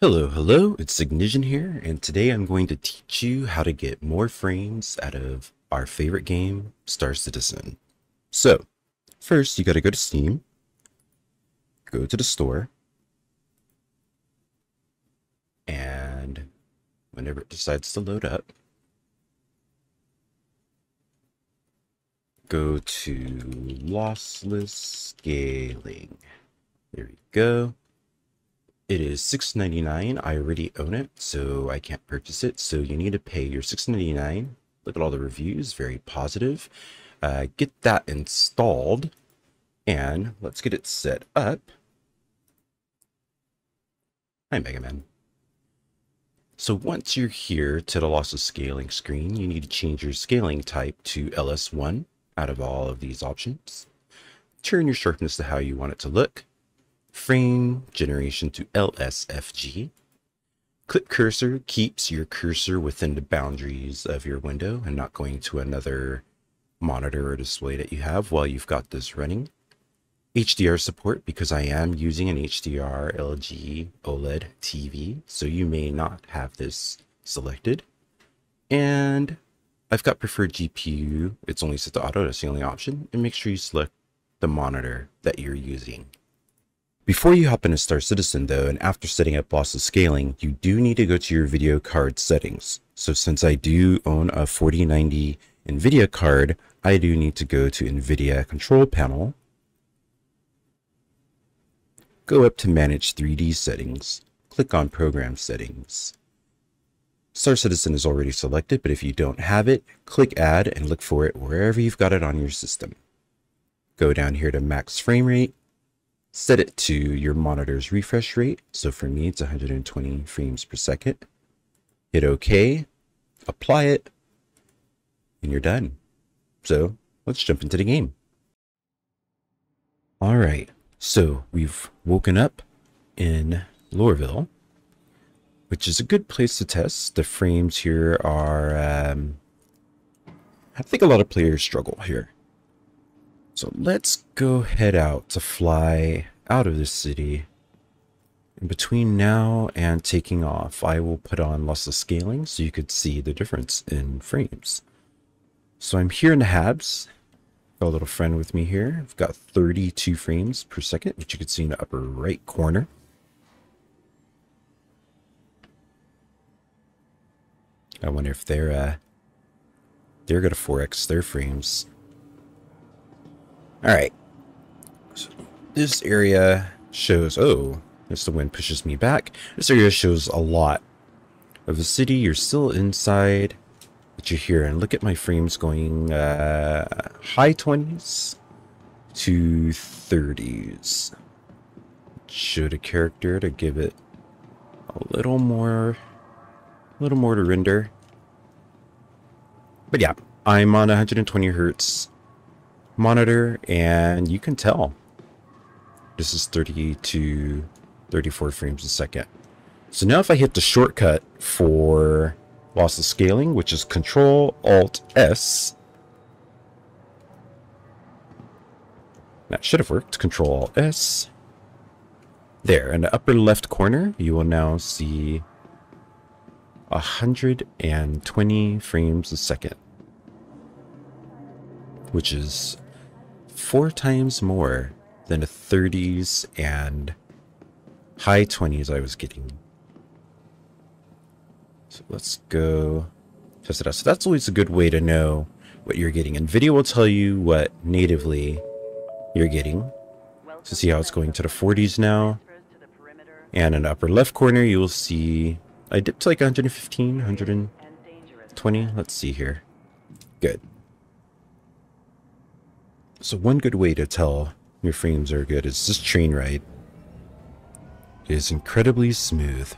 Hello, hello, it's Cygnusion here, and today I'm going to teach you how to get more frames out of our favorite game, Star Citizen. So, first you gotta go to Steam, go to the store, and whenever it decides to load up, go to Lossless Scaling. There you go. It is $6.99. I already own it, so I can't purchase it. So you need to pay your $6.99. Look at all the reviews, very positive. Uh, get that installed, and let's get it set up. Hi, Mega Man. So once you're here to the lossless scaling screen, you need to change your scaling type to LS1 out of all of these options. Turn your sharpness to how you want it to look frame generation to LSFG. Clip cursor keeps your cursor within the boundaries of your window and not going to another monitor or display that you have while you've got this running. HDR support because I am using an HDR LG OLED TV, so you may not have this selected. And I've got preferred GPU. It's only set to auto, that's the only option. And make sure you select the monitor that you're using. Before you hop into Star Citizen though, and after setting up lossless scaling, you do need to go to your video card settings. So since I do own a 4090 NVIDIA card, I do need to go to NVIDIA control panel, go up to manage 3D settings, click on program settings. Star Citizen is already selected, but if you don't have it, click add and look for it wherever you've got it on your system. Go down here to max frame rate, set it to your monitor's refresh rate. So for me, it's 120 frames per second. Hit OK, apply it, and you're done. So let's jump into the game. All right, so we've woken up in Lorville, which is a good place to test. The frames here are, um, I think a lot of players struggle here. So let's go head out to fly out of this city. In between now and taking off, I will put on lossless scaling so you could see the difference in frames. So I'm here in the Habs. Got a little friend with me here. I've got 32 frames per second, which you can see in the upper right corner. I wonder if they're uh, they're gonna 4x their frames. All right. So this area shows, oh, as the wind pushes me back, this area shows a lot of the city. You're still inside, but you're here. And look at my frames going uh, high 20s to 30s. Show the character to give it a little more, a little more to render. But yeah, I'm on 120 hertz monitor and you can tell this is 30 to 34 frames a second. So now if I hit the shortcut for lossless scaling, which is Control Alt S, that should have worked. Control Alt S. There, in the upper left corner, you will now see 120 frames a second, which is four times more than the 30s and high 20s I was getting. So let's go test it out. So that's always a good way to know what you're getting. NVIDIA will tell you what natively you're getting. So see how it's going to the 40s now. And in the upper left corner, you will see I dipped to like 115, 120. Let's see here. Good. So one good way to tell your frames are good is this train ride is incredibly smooth.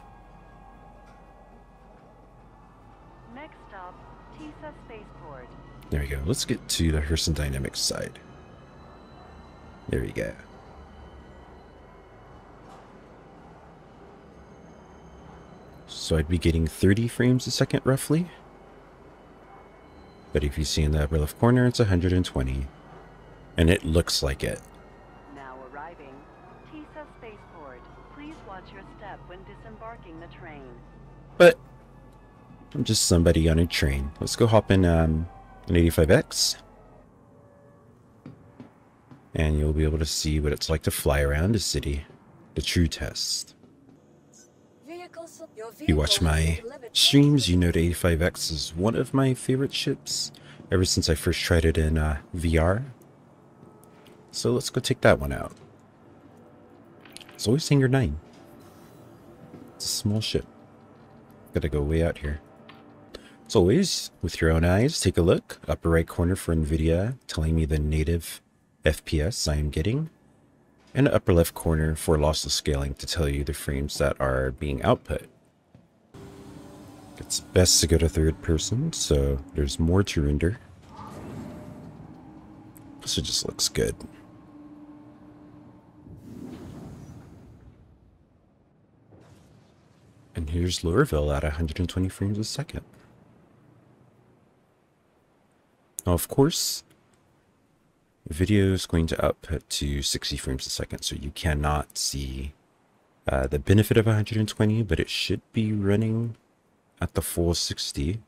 Next stop, Teasa Spaceport. There we go. Let's get to the Hurston Dynamics side. There we go. So I'd be getting 30 frames a second roughly. But if you see in the upper left corner, it's 120 and it looks like it. Now arriving, Teasa Spaceport. Please watch your step when disembarking the train. But I'm just somebody on a train. Let's go hop in um, an 85X. And you'll be able to see what it's like to fly around a city. The true test. If you watch my streams, you know the 85X is one of my favorite ships ever since I first tried it in uh, VR. So let's go take that one out. It's always Hangar 9. It's a small ship. Gotta go way out here. As always, with your own eyes, take a look. Upper right corner for NVIDIA, telling me the native FPS I am getting. And upper left corner for lossless scaling to tell you the frames that are being output. It's best to go to third person, so there's more to render. So it just looks good. And here's Lorville at 120 frames a second. Now, of course, video is going to output to 60 frames a second, so you cannot see uh, the benefit of 120, but it should be running at the full 60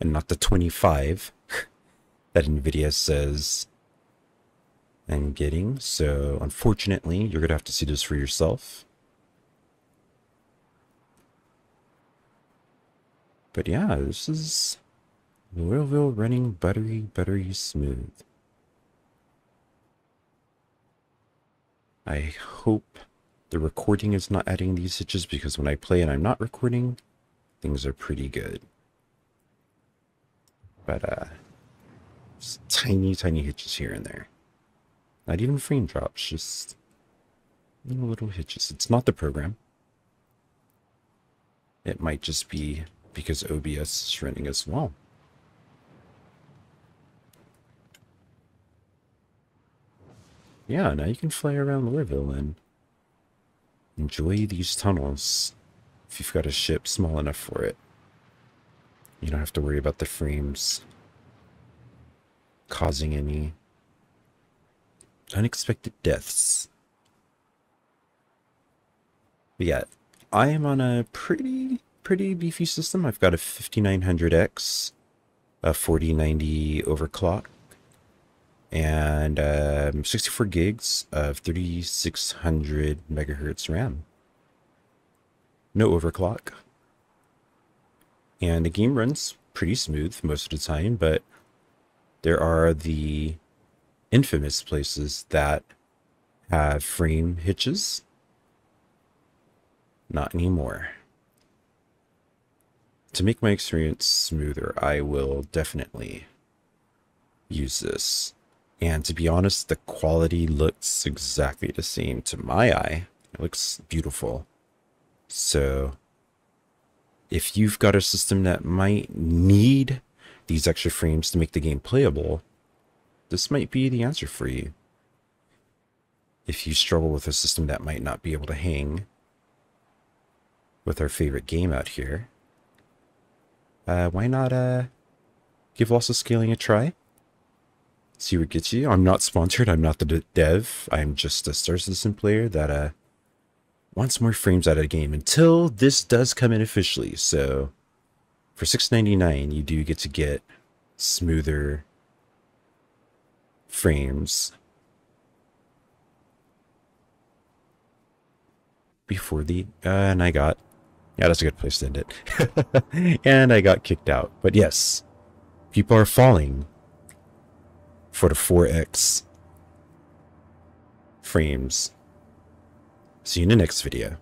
and not the 25 that NVIDIA says I'm getting. So unfortunately, you're going to have to see this for yourself. But yeah, this is Lorville running buttery, buttery smooth. I hope the recording is not adding these hitches because when I play and I'm not recording, things are pretty good. But, uh, tiny, tiny hitches here and there. Not even frame drops, just little hitches. It's not the program. It might just be because OBS is running as well. Yeah, now you can fly around Lorville and enjoy these tunnels if you've got a ship small enough for it. You don't have to worry about the frames causing any unexpected deaths. But yeah, I am on a pretty pretty beefy system. I've got a 5900X, a 4090 overclock, and um, 64 gigs of 3600 megahertz RAM. No overclock. And the game runs pretty smooth most of the time, but there are the infamous places that have frame hitches. Not anymore to make my experience smoother, I will definitely use this. And to be honest, the quality looks exactly the same to my eye. It looks beautiful. So if you've got a system that might need these extra frames to make the game playable, this might be the answer for you. If you struggle with a system that might not be able to hang with our favorite game out here, uh, why not uh, give lossless scaling a try? See what gets you. I'm not sponsored. I'm not the dev. I'm just a Star Citizen player that uh, wants more frames out of the game until this does come in officially. So for $6.99, you do get to get smoother frames before the uh, and I got yeah, that's a good place to end it. and I got kicked out. But yes, people are falling for the 4X frames. See you in the next video.